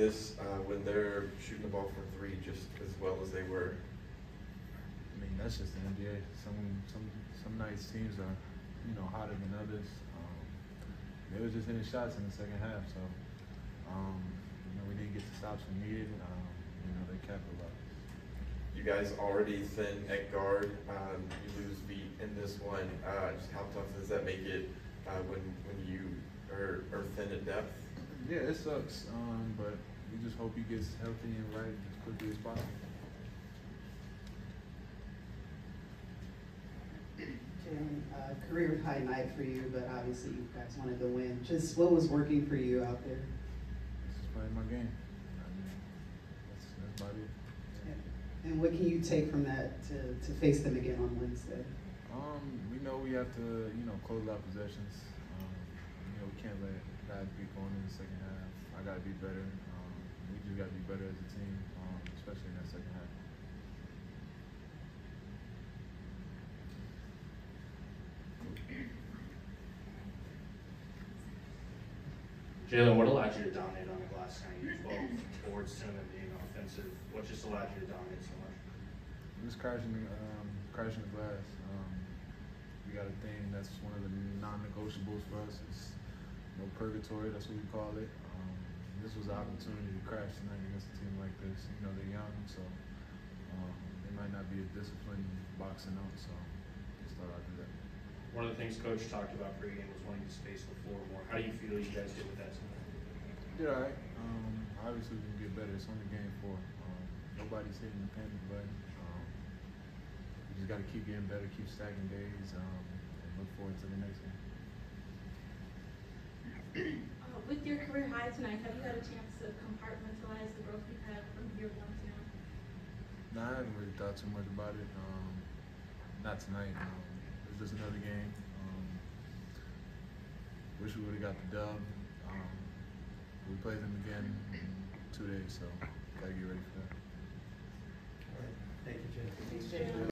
this uh, when they're shooting the ball from three just as well as they were? I mean, that's just the NBA. Some some some nights teams are, you know, hotter than others. Um, they were just hitting shots in the second half, so um, you know we didn't get the stops we needed. Um, you know, they capitalized. You guys already thin at guard. Um, you lose beat in this one. Uh, just how tough does that make it uh, when when you are, are thin at depth? Yeah, it sucks, um, but we just hope he gets healthy and right as quickly as possible. Jalen, uh, career high night for you, but obviously you guys wanted to win. Just what was working for you out there? Just playing my game. I mean, that's, that's about it. And what can you take from that to, to face them again on Wednesday? Um, we know we have to, you know, close out possessions. Um, you know, we can't let guys be going in the second half. I got to be better. Um, we just got to be better as a team, um, especially in that second half. Jalen, what allowed you to dominate on the glass tonight? You used both boards to and being offensive. What just allowed you to dominate so much? Just crashing, um, crashing the glass. Um, we got a thing that's one of the non-negotiables for us. It's no purgatory. That's what we call it. Um, this was an opportunity to crash tonight against a team like this. You know they're young, so um, they might not be as disciplined boxing out. So just thought I'd do that. One of the things Coach talked about pregame was wanting to space the floor more. How do you feel you guys did with that tonight? Did all right. Um, obviously we can get better. It's only game four. Um, nobody's hitting the panic button. Um, we just got to keep getting better, keep stacking days, um, and look forward to the next game. Uh, with your career high tonight, have you had a chance to compartmentalize the growth you've had from year one to now? No, I haven't really thought too much about it. Um, not tonight. Um, it's just another game. Um, wish we would have got the dub. Um, we play them again in two days, so gotta get ready for that. All right. Thank you, Jay. Thanks, Jalen.